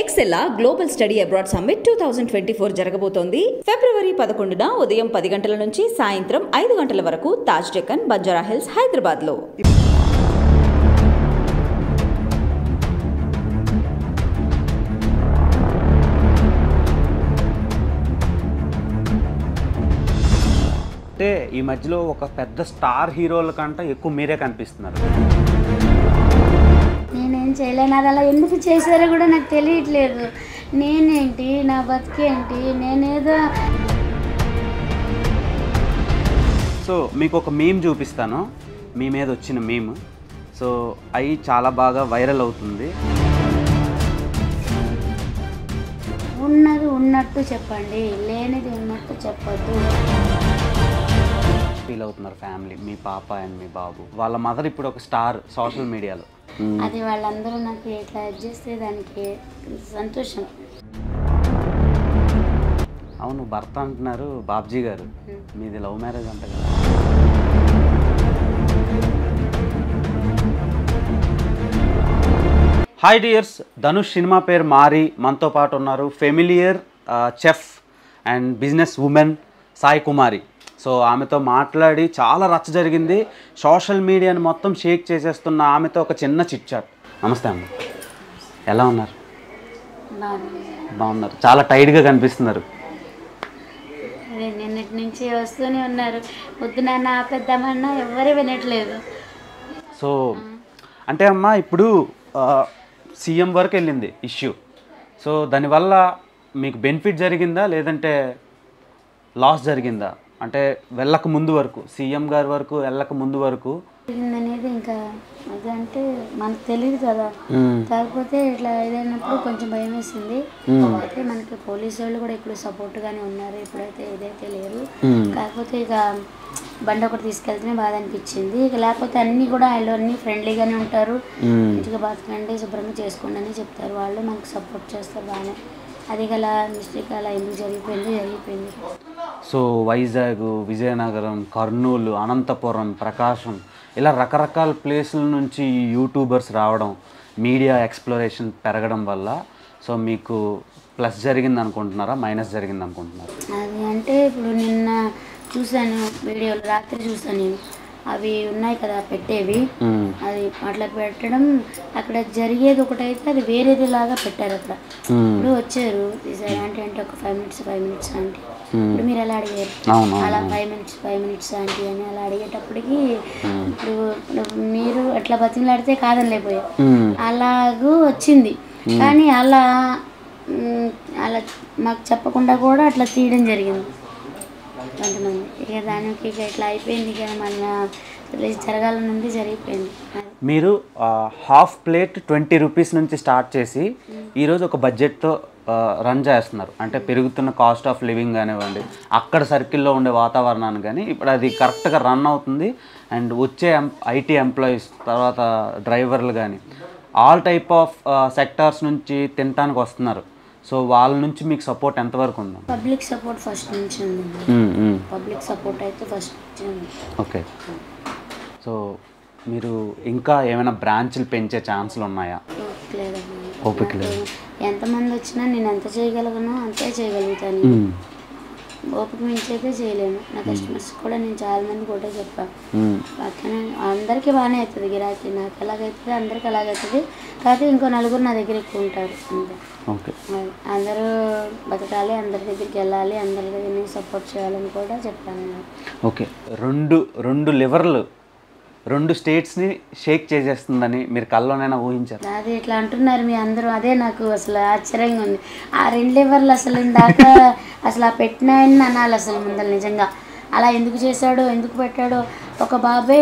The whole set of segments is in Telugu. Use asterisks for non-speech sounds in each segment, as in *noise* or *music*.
ఎక్సెల్లా global study abroad summit two thousand twenty four జరగబోతోంది. ఫిబ్రవరి పదకొండున ఉదయం పది గంటల నుంచి సాయంత్రం ఐదు గంటల వరకు తాజ్ డెక్కన్ బంజారా హిల్స్ హైదరాబాద్లో. అంటే ఈ మధ్యలో ఒక పెద్ద స్టార్ హీరోల కంటే ఎక్కువ మీరే కనిపిస్తున్నారు. నేనేం చేయలేను. అది అలా ఎందుకు చేశారో కూడా నాకు తెలియట్లేదు. నేనేంటి? నా బతికేంటి? నేనేదో సో మీకు ఒక మీమ్ చూపిస్తాను. మీ మీద వచ్చిన మీమ్ సో అవి చాలా బాగా వైరల్ అవుతుంది. ఉన్నది ఉన్నట్టు చెప్పండి. లేనిది ఉన్నట్టు చెప్పొద్దు. ఫీల్ అవుతున్నారు ఫ్యామిలీ. మీ పాప అండ్ మీ బాబు. వాళ్ళ మదర్ ఇప్పుడు ఒక స్టార్ సోషల్ మీడియాలో. అది వాళ్ళందరూ నాకు ఇట్లా చేస్తే దానికి సంతోషం. అవును భర్త అంటున్నారు బాబ్జీ గారు. మీది లవ్ మ్యారేజ్ అంట కదా. హాయ్ డియర్స్ ధనుష్ సినిమా పేరు మారి మనతో పాటు ఉన్నారు. Familiar chef and business women Sai Kumari. So ఆమెతో మాట్లాడి చాలా రచ్చ జరిగింది. సోషల్ మీడియాని మొత్తం షేక్ చేసేస్తున్న ఆమెతో ఒక చిన్న చిట్చాట్. నమస్తే అమ్మ. ఎలా ఉన్నారు? బాగున్నారు. చాలా టైట్గా కనిపిస్తున్నారు. నిన్నటి నుంచి వస్తూనే ఉన్నారు. వద్దు నాన్న ఆపేద్దామన్నా ఎవరు వినట్లేదు. సో అంటే అమ్మా ఇప్పుడు సీఎం వరకు వెళ్ళింది ఇష్యూ. సో దానివల్ల మీకు బెనిఫిట్ జరిగిందా? లేదంటే లాస్ జరిగిందా? అంటే వెళ్ళక ముందు వరకు సీఎం గారి వరకు వెళ్ళక ముందు వరకు. అనేది ఇంకా అది అంటే మనకు తెలియదు కదా. కాకపోతే ఇట్లా ఏదైనప్పుడు కొంచెం భయం వేసింది. అయితే మనకి పోలీసు వాళ్ళు కూడా ఇప్పుడు సపోర్ట్ గానే ఉన్నారు. ఇప్పుడైతే ఏదైతే లేరు. కాకపోతే ఇక బండి ఒకటి తీసుకెళ్తేనే బాధ అనిపించింది. ఇక లేకపోతే అన్ని కూడా వాళ్ళు అన్ని ఫ్రెండ్లీగానే ఉంటారు. మంచిగా బతకండి శుభ్రంగా చేసుకోండి అని చెప్తారు. వాళ్ళు మనకు సపోర్ట్ చేస్తారు బాగానే. అది గల మిస్టేక్ అలా ఎందుకు జరిగిపోయింది జరిగిపోయింది సో వైజాగ్ విజయనగరం కర్నూలు అనంతపురం ప్రకాశం ఇలా రకరకాల ప్లేసుల నుంచి యూట్యూబర్స్ రావడం మీడియా ఎక్స్ప్లోరేషన్ పెరగడం వల్ల సో మీకు ప్లస్ జరిగింది అనుకుంటున్నారా మైనస్ జరిగింది అనుకుంటున్నారా? అది అంటే ఇప్పుడు నిన్న చూశాను వీడియోలు రాత్రి చూసాను నేను అవి ఉన్నాయి కదా పెట్టేవి. అది అట్లా పెట్టడం అక్కడ జరిగేది ఒకటైతే అది వేరేది లాగా పెట్టారు అక్కడ. ఇప్పుడు వచ్చారు. అంటే అంటే ఒక ఫైవ్ మినిట్స్ ఫైవ్ మినిట్స్ అంటే. ఇప్పుడు మీరు ఎలా అడిగారు? అలా five minutes five minutes aunty అని అలా అడిగేటప్పటికి ఇప్పుడు మీరు అట్లా బతిమలాడితే కాదని లేకపోయా. అలాగూ వచ్చింది. కానీ అలా అలా మాకు చెప్పకుండా కూడా అట్లా తీయడం జరిగింది. కొంతమంది. ఇక దానికి ఇక ఇట్లా అయిపోయింది. ఇక మన జరగాలని ఉంది జరిగిపోయింది. మీరు హాఫ్ ప్లేట్ ట్వంటీ రూపీస్ నుంచి స్టార్ట్ చేసి ఈరోజు ఒక బడ్జెట్తో రన్ చేస్తున్నారు. అంటే పెరుగుతున్న కాస్ట్ ఆఫ్ లివింగ్ కానివ్వండి అక్కడ సర్కిల్లో ఉండే వాతావరణాన్ని కానీ ఇప్పుడు అది కరెక్ట్గా రన్ అవుతుంది. అండ్ వచ్చే ఐటీ ఎంప్లాయీస్ తర్వాత డ్రైవర్లు కానీ ఆల్ టైప్ ఆఫ్ సెక్టార్స్ నుంచి తినటానికి వస్తున్నారు. సో వాళ్ళ నుంచి మీకు సపోర్ట్ ఎంతవరకు ఉందా? పబ్లిక్ సపోర్ట్ ఫస్ట్ నుంచి పబ్లిక్ సపోర్ట్ అయితే ఫస్ట్ ఓకే. సో మీరు ఇంకా ఏమైనా బ్రాంచ్లు పెంచే ఛాన్సులు ఉన్నాయా. ఓపిక లేదు. ఎంతమంది వచ్చినా నేను ఎంత చేయగలను అంతే చేయగలుగుతాను. ఓపిక మించి అయితే చేయలేను. నా కస్టమర్స్ కూడా నేను చాలా మంది కూడా చెప్పాను. పక్కన అందరికీ బాగానే అవుతుంది గిరాకీ. నాకు ఎలాగైతుంది? అందరికి అలాగవుతుంది కాకపోతే ఇంకో నలుగురు నా దగ్గర ఎక్కువ ఉంటారు. అంతే. అందరూ బతకాలి అందరి దగ్గరికి వెళ్ళాలి అందరి దగ్గర సపోర్ట్ చేయాలని కూడా చెప్పాను ఓకే. రెండు రెండు లివర్లు రెండు స్టేట్స్ని షేక్ చేసేస్తుందని మీరు కల్లోనైనా ఊహించారు. అది ఇట్లా అంటున్నారు మీ అందరూ. అదే నాకు అసలు ఆశ్చర్యంగా ఉంది. ఆ రెండు లెవర్లు అసలు ఇందాక *laughs* అసలు ఆ పెట్టిన ఆయన్ని అనాలి అసలు ముందర నిజంగా. అలా ఎందుకు చేశాడో ఎందుకు పెట్టాడో ఒక బాబే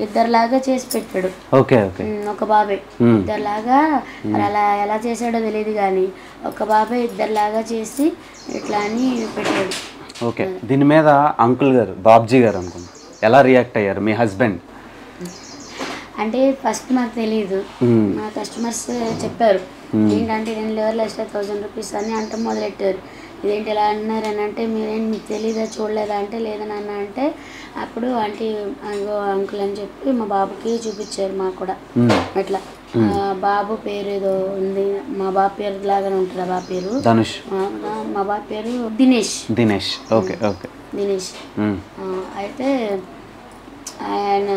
ఇద్దరులాగా చేసి పెట్టాడు. Okay okay. ఒక బాబే. ఇద్దరులాగా. అలా ఎలా చేశాడో తెలియదు కానీ ఒక బాబే ఇద్దరులాగా చేసి ఇట్లా అని పెట్టాడు. ఓకే. దీని మీద అంకుల్ గారు బాబ్జీ గారు అనుకుంటా. ఎలా రియాక్ట్ అయ్యారు మీ హస్బెండ్? అంటే ఫస్ట్ మాకు తెలియదు మా కస్టమర్స్ చెప్పారు. ఏంటంటే రెండు లెవర్లు ఎక్స్ట్రా థౌజండ్ రూపీస్ అని అంటే మొదలెట్టారు. ఇదేంటి ఇలా అంటున్నారు అని అంటే మీరేంటి మీకు తెలియదా చూడలేదా అంటే లేదని అన్న అంటే అప్పుడు ఆంటీ అంగో అంకుల్ అని చెప్పి మా బాబుకి చూపించారు మాకు కూడా. అట్లా. బాబు పేరు ఏదో ఉంది. మా బాబు పేరు లాగానే ఉంటుంది ఆ బాబు పేరు. ధనుష్. మా బాబు పేరు దినేష్. దినేష్. Okay okay. దినేష్. అయితే ఆయన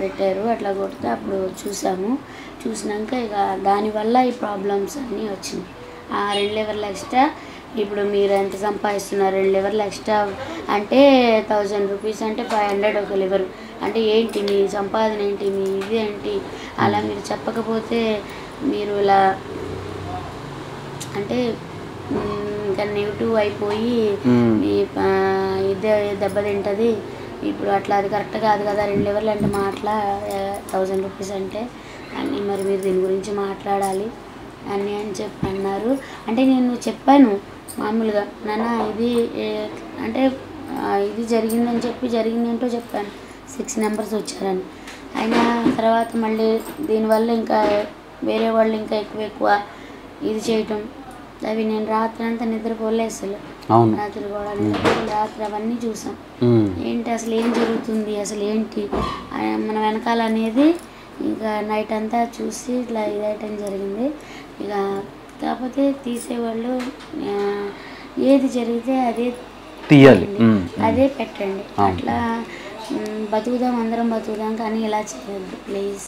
పెట్టారు అట్లా కొడితే అప్పుడు చూసాము. చూసినాక ఇక దానివల్ల ఈ ప్రాబ్లమ్స్ అన్నీ వచ్చినాయి. ఆ రెండు లెవర్లు ఎక్స్ట్రా ఇప్పుడు మీరు ఎంత సంపాదిస్తున్నారు? రెండు లెవర్లు ఎక్స్ట్రా అంటే థౌజండ్ రూపీస్ అంటే ఫైవ్ హండ్రెడ్ ఒక లివర్ అంటే ఏంటి మీ సంపాదన ఏంటి? మీ ఇది ఏంటి? అలా మీరు చెప్పకపోతే మీరు ఇలా అంటే ఇంకా నెగిటివ్ అయిపోయి. మీ ఇదే దెబ్బతింటుంది. ఇప్పుడు అట్లా అది కరెక్ట్ కాదు కదా రెండు లెవర్లు అంటే మాట్లా థౌజండ్ రూపీస్ అంటే. అన్నీ మరి మీరు దీని గురించి మాట్లాడాలి. అని అని చెప్పి అన్నారు అంటే నేను చెప్పాను మామూలుగా నాన్న ఇది అంటే ఇది జరిగిందని చెప్పి జరిగిందేంటో చెప్పాను. సిక్స్ నెంబర్స్ వచ్చారని. అయినా తర్వాత మళ్ళీ దీనివల్ల ఇంకా వేరే వాళ్ళు ఇంకా ఎక్కువ ఎక్కువ ఇది చేయటం అవి నేను రాత్రి అంతా నిద్రపోలే అసలు. అవును. రాత్రి కూడా రాత్రి అవన్నీ చూసాం. ఏంటి అసలు ఏం జరుగుతుంది అసలు ఏంటి? మన వెనకాల అనేది ఇంకా నైట్ అంతా చూసి ఇట్లా ఇదయటం జరిగింది. ఇక కాకపోతే తీసేవాళ్ళు ఏది జరిగితే అదే తీయాలి. అదే పెట్టండి. అట్లా బతుకుదాం అందరం బతుకుదాం కానీ ఇలా చేయొద్దు ప్లీజ్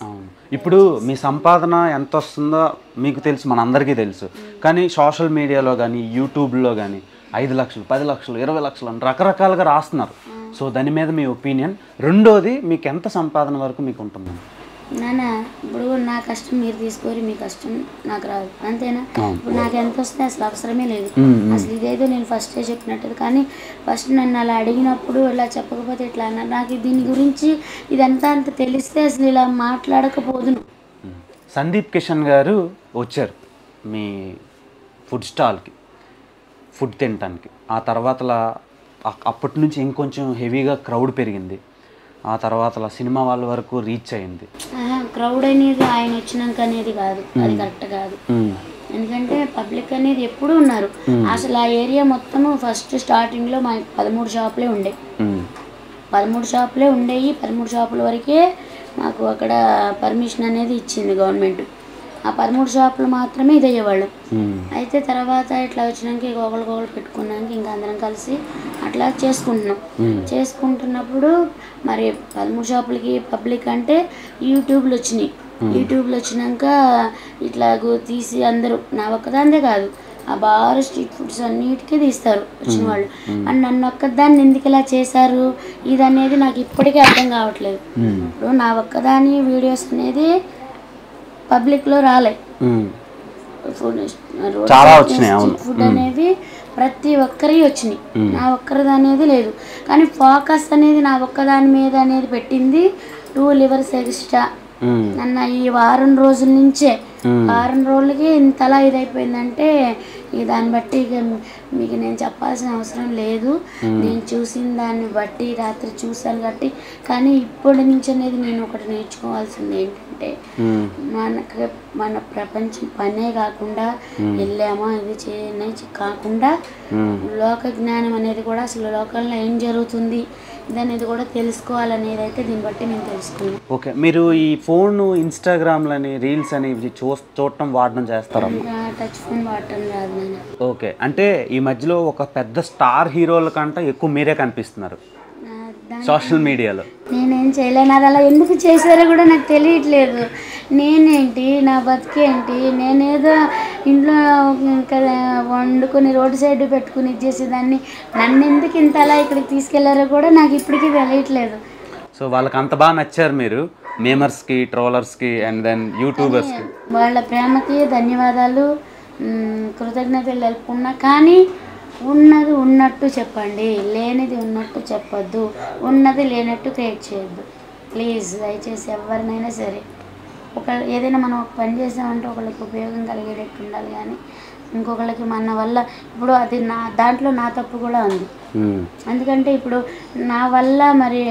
ఇప్పుడు మీ సంపాదన ఎంత వస్తుందో మీకు తెలుసు మనందరికీ తెలుసు. కానీ సోషల్ మీడియాలో కానీ యూట్యూబ్లో కానీ ఐదు లక్షలు పది లక్షలు ఇరవై లక్షలు అని రకరకాలుగా రాస్తున్నారు. సో దాని మీద మీ ఒపీనియన్. రెండోది మీకు ఎంత సంపాదన వరకు మీకు ఉంటుంది? నాన్న ఇప్పుడు నా కష్టం మీరు తీసుకోరు మీ కష్టం నాకు రాదు. అంతేనా. ఇప్పుడు నాకు ఎంత వస్తే అసలు అవసరమే లేదు. అసలు ఇదేదో నేను ఫస్టే చెప్పినట్టు కానీ ఫస్ట్ నన్ను అలా అడిగినప్పుడు ఇలా చెప్పకపోతే ఇట్లా అన్నా నాకు దీని గురించి ఇదంతా అంత తెలిస్తే అసలు ఇలా మాట్లాడకపోదును. సందీప్ కిషన్ గారు వచ్చారు మీ ఫుడ్ స్టాల్కి ఫుడ్ తినటానికి. ఆ తర్వాతలా అ- అప్పటి నుంచి ఇంకొంచెం హెవీగా క్రౌడ్ పెరిగింది. ఆ తర్వాతలా సినిమా వాళ్ళ వరకు రీచ్ అయింది. క్రౌడ్ అనేది ఆయన వచ్చినాక అనేది కాదు. అది కరెక్ట్ కాదు. ఎందుకంటే పబ్లిక్ అనేది ఎప్పుడూ ఉన్నారు. అసలు ఆ ఏరియా మొత్తము ఫస్ట్ స్టార్టింగ్లో మా పదమూడు షాపులే ఉండే. పదమూడు షాపులే ఉండేవి పదమూడు షాపుల వరకే మాకు అక్కడ పర్మిషన్ అనేది ఇచ్చింది గవర్నమెంట్. ఆ పదమూడు షాపులు మాత్రమే ఇది అయ్యేవాళ్ళు. అయితే తర్వాత ఇట్లా వచ్చినాక ఇక ఒకరికొకరు పెట్టుకున్నాక ఇంకా అందరం కలిసి అట్లా చేసుకుంటున్నాం. చేసుకుంటున్నప్పుడు మరి పదమూడు షాపులకి పబ్లిక్ అంటే యూట్యూబ్లు వచ్చినాయి. యూట్యూబ్లు వచ్చినాక ఇట్లా తీసి అందరూ నా ఒక్కదాందే కాదు ఆ బార్ స్ట్రీట్ ఫుడ్స్ అన్నిటికీ తీస్తారు వచ్చిన వాళ్ళు. అండ్ నన్ను ఒక్కదాన్ని ఎందుకు ఇలా చేశారు? ఇది అనేది నాకు ఇప్పటికీ అర్థం కావట్లేదు. ఇప్పుడు నా ఒక్కదాని వీడియోస్ అనేది పబ్లిక్లో రాలే. ఫుడ్ చాలా వచ్చినాయి, ఫుడ్ అనేవి ప్రతి ఒక్కరి వచ్చినాయి. నా ఒక్కరిది అనేది లేదు. కానీ ఫోకస్ అనేది నా ఒక్కదాని మీద అనేది పెట్టింది టూ లివర్స్ ఎక్స్ట్రా. నన్న ఈ వారం రోజుల నుంచే. వారం రోజులకి ఇంతలా ఇదైపోయిందంటే ఇక దాన్ని బట్టి ఇక మీకు నేను చెప్పాల్సిన అవసరం లేదు. నేను చూసిన దాన్ని బట్టి రాత్రి చూశాను కాబట్టి. కానీ ఇప్పటి నుంచి అనేది నేను ఒకటి నేర్చుకోవాల్సింది ఏంటంటే మ్మ్. మనకు మన ప్రపంచం పనే కాకుండా వెళ్ళామా? ఇది చేయనే కాకుండా మ్మ్. లోక జ్ఞానం అనేది కూడా అసలు లోకంలో ఏం జరుగుతుంది ఇదనేది కూడా తెలుసుకోవాలనేది అయితే దీన్ని బట్టి నేను తెలుసుకున్నాను ఓకే మీరు ఈ ఫోన్ ఇన్స్టాగ్రామ్లని రీల్స్ అని ఇవి చూ చూడటం వాడడం చేస్తారా? టచ్ ఫోన్ వాడటం నేను. ఓకే అంటే ఈ మధ్యలో ఒక పెద్ద స్టార్ హీరోల కంటే ఎక్కువ మీరే కనిపిస్తున్నారు. సోషల్ మీడియాలో. నేనేం చేయలేను అది అలా ఎందుకు చేశారో కూడా నాకు తెలియట్లేదు. నేనేంటి? నా బతికేంటి? నేనేదో ఇంట్లో వండుకొని రోడ్డు సైడ్ పెట్టుకుని ఇచ్చేసేదాన్ని. నన్ను ఎందుకు ఇంత అలా ఇక్కడికి తీసుకెళ్ళారో కూడా నాకు ఇప్పటికీ తెలియట్లేదు. సో వాళ్ళకి అంత బాగా నచ్చారు మీరు మేమర్స్కి ట్రోలర్స్కి అండ్ దెన్ యూట్యూబర్స్కి వాళ్ళ ప్రేమకి ధన్యవాదాలు. కృతజ్ఞతలు తెలుపుకున్నా. కానీ ఉన్నది ఉన్నట్టు చెప్పండి లేనిది ఉన్నట్టు చెప్పొద్దు ఉన్నది లేనట్టు క్రియేట్ చేయొద్దు. ప్లీజ్ దయచేసి ఎవరినైనా సరే ఒక ఏదైనా మనం ఒక పని చేసామంటే ఒకళ్ళకి ఉపయోగం కలిగేటట్టు ఉండాలి కానీ ఇంకొకళ్ళకి మన వల్ల ఇప్పుడు అది నా దాంట్లో నా తప్పు కూడా ఉంది. ఎందుకంటే ఇప్పుడు నా వల్ల మరి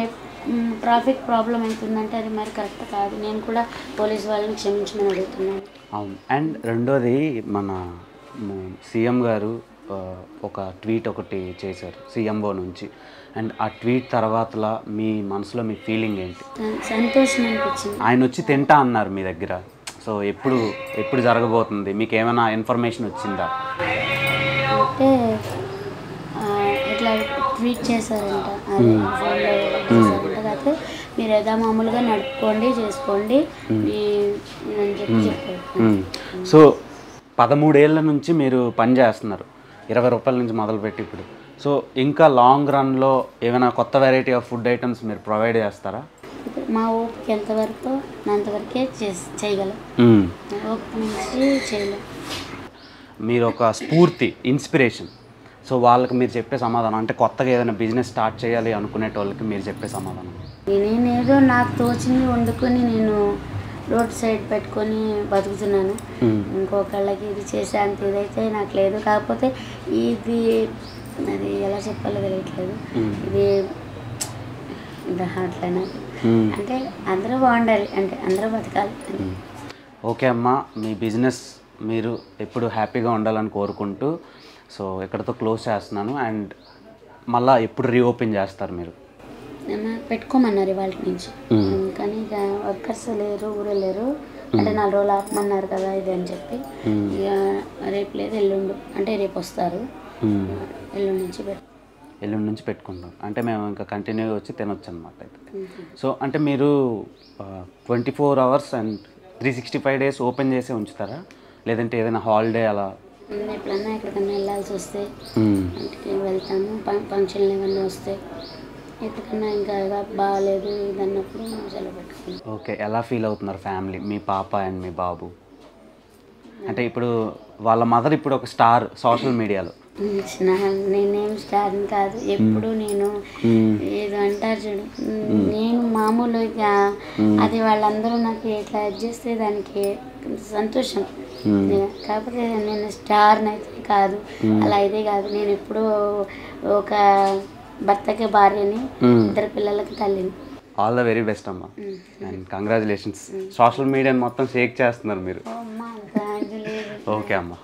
ట్రాఫిక్ ప్రాబ్లం అవుతుందంటే అది మరి కరెక్ట్ కాదు. నేను కూడా పోలీస్ వాళ్ళని క్షమించమని అడుగుతున్నాను. అవును. అండ్ రెండోది మన సీఎం గారు ఒక ట్వీట్ ఒకటి చేశారు సీఎంఓ నుంచి. అండ్ ఆ ట్వీట్ తర్వాతలా మీ మనసులో మీ ఫీలింగ్ ఏంటి? సంతోషం అనిపించింది. ఆయన వచ్చి తింటా అన్నారు మీ దగ్గర. సో ఎప్పుడు ఎప్పుడు జరగబోతుంది? మీకు ఏమైనా ఇన్ఫర్మేషన్ వచ్చిందా? అంటే ఇట్లా ట్వీట్ చేశారంట. మీరు ఏదో మామూలుగా నడుపుకోండి చేసుకోండి. సో పదమూడేళ్ళ నుంచి మీరు పని చేస్తున్నారు. ఇరవై రూపాయల నుంచి మొదలుపెట్టి ఇప్పుడు. సో ఇంకా లాంగ్ రన్లో ఏమైనా కొత్త వెరైటీ ఆఫ్ ఫుడ్ ఐటమ్స్ మీరు ప్రొవైడ్ చేస్తారా? మా ఓపిక ఎంతవరకు అంతవరకే చేయగలం. చేయలేం. మీరు ఒక స్ఫూర్తి ఇన్స్పిరేషన్ సో వాళ్ళకి మీరు చెప్పే సమాధానం అంటే కొత్తగా ఏదైనా బిజినెస్ స్టార్ట్ చేయాలి అనుకునే వాళ్ళకి మీరు చెప్పే సమాధానం. నేనేదో నాకు తోచింది వండుకొని నేను రోడ్ సైడ్ పెట్టుకొని బతుకుతున్నాను. ఇంకొకళ్ళకి ఇది చేసే అంత ఇదైతే నాకు లేదు. కాకపోతే ఇది అది ఎలా చెప్పాలో తెలియట్లేదు. ఇది ఇది అట్లా నాకు మ్మ్. అంటే అందరూ బాగుండాలి. అంటే అందరూ బతకాలి. ఓకే అమ్మా మీ బిజినెస్ మీరు ఎప్పుడు హ్యాపీగా ఉండాలని కోరుకుంటూ సో ఇక్కడతో క్లోజ్ చేస్తున్నాను. అండ్ మళ్ళీ ఎప్పుడు రీఓపెన్ చేస్తారు మీరు? పెట్టుకోమన్నారు ఇవాళ నుంచి. వర్కర్స్ లేరు ఊరే లేరు. అంటే నాలుగు రోజులు ఆపమన్నారు కదా ఇది అని చెప్పి. ఇక రేపు లేదు ఎల్లుండు. అంటే రేపు వస్తారు. ఎల్లుండి నుంచి పెట్టు ఎల్లుండి నుంచి పెట్టుకుంటాం. అంటే మేము ఇంకా కంటిన్యూగా వచ్చి తినొచ్చు అనమాట అయితే. సో అంటే మీరు twenty four hours and three sixty five days open చేసి ఉంచుతారా? లేదంటే ఏదైనా హాలిడే అలా? నేను ఎప్పుడన్నా ఎక్కడికన్నా వెళ్ళాల్సి వస్తే వెళ్తాము. ఫంక్షన్లు ఏమన్నా వస్తే ఎక్కడికన్నా ఇంకా బాగాలేదు ఇది అన్నప్పుడు సెలవు పెట్టుకుంటాం ఓకే ఎలా ఫీల్ అవుతున్నారు ఫ్యామిలీ? మీ పాప అండ్ మీ బాబు? అంటే ఇప్పుడు వాళ్ళ మదర్ ఇప్పుడు ఒక స్టార్ సోషల్ మీడియాలో. నేనేం స్టార్ కాదు ఎప్పుడు నేను ఏదో అంటారు చూడు. నేను మామూలుగా అది వాళ్ళందరూ నాకు ఇట్లా చేస్తే దానికి సంతోషం. కాకపోతే నేను స్టార్ అయితే కాదు అలా అయితే కాదు. నేను ఎప్పుడూ ఒక భర్తకి భార్యని. ఇద్దరు పిల్లలకి తల్లిని. ఆల్ ద వెరీ బెస్ట్ అమ్మా. అండ్ కంగ్రాచులేషన్స్ సోషల్ మీడియాని మొత్తం షేక్ చేస్తున్నారు మీరు. ఓకే అమ్మా.